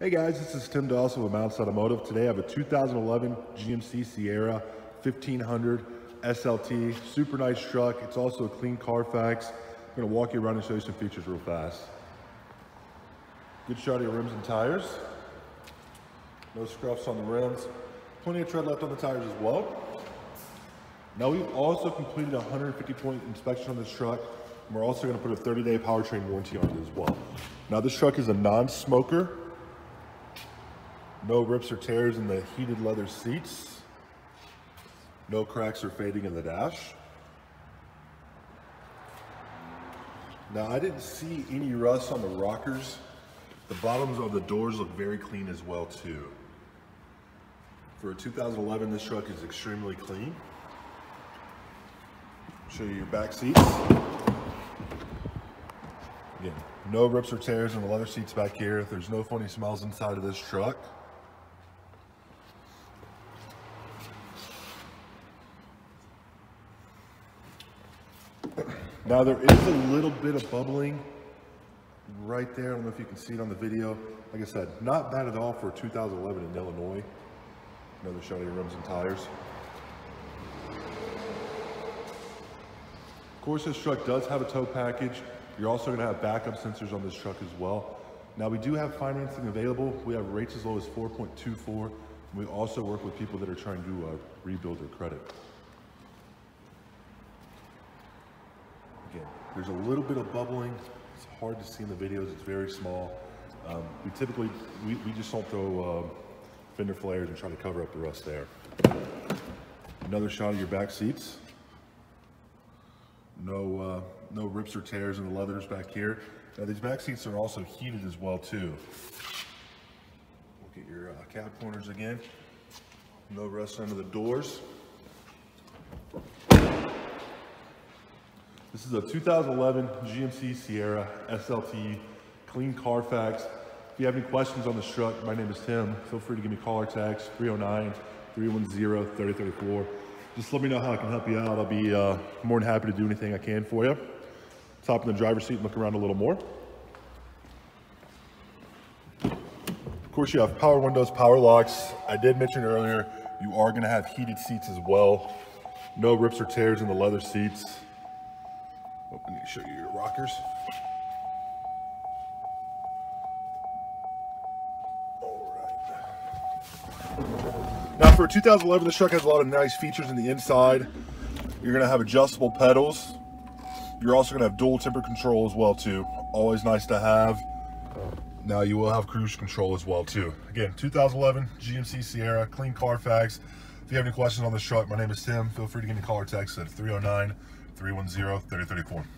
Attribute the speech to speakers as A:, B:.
A: Hey guys, this is Tim Dawson with Mounts Automotive. Today I have a 2011 GMC Sierra 1500 SLT. Super nice truck. It's also a clean Carfax. I'm gonna walk you around and show you some features real fast. Good shot of your rims and tires. No scuffs on the rims. Plenty of tread left on the tires as well. Now we've also completed a 150 point inspection on this truck. And we're also gonna put a 30 day powertrain warranty on it as well. Now this truck is a non-smoker. No rips or tears in the heated leather seats. No cracks or fading in the dash. Now I didn't see any rust on the rockers. The bottoms of the doors look very clean as well too. For a 2011, this truck is extremely clean. Show you your back seats. Again, no rips or tears in the leather seats back here. There's no funny smells inside of this truck. Now there is a little bit of bubbling right there. I don't know if you can see it on the video. Like I said, not bad at all for 2011 in Illinois. Another shot of your rims and tires. Of course, this truck does have a tow package. You're also gonna have backup sensors on this truck as well. Now we do have financing available. We have rates as low as 4.24. We also work with people that are trying to uh, rebuild their credit. Again, there's a little bit of bubbling. It's hard to see in the videos. It's very small. Um, we typically, we, we just don't throw uh, fender flares and try to cover up the rust there. Another shot of your back seats. No, uh, no rips or tears in the leathers back here. Now these back seats are also heated as well too. Look at your uh, cab corners again. No rust under the doors. This is a 2011 GMC Sierra SLT, clean Carfax. If you have any questions on this truck, my name is Tim. Feel free to give me a call or text, 309-310-3034. Just let me know how I can help you out. I'll be uh, more than happy to do anything I can for you. Top in the driver's seat and look around a little more. Of course, you have power windows, power locks. I did mention earlier, you are gonna have heated seats as well. No rips or tears in the leather seats. Oh, I need to show you your rockers. All right. Now for 2011, this truck has a lot of nice features in the inside. You're gonna have adjustable pedals. You're also gonna have dual temper control as well too. Always nice to have. Now you will have cruise control as well too. Again, 2011 GMC Sierra, clean Carfax. If you have any questions on this truck, my name is Tim. Feel free to give me a call or text at 309 310 3034.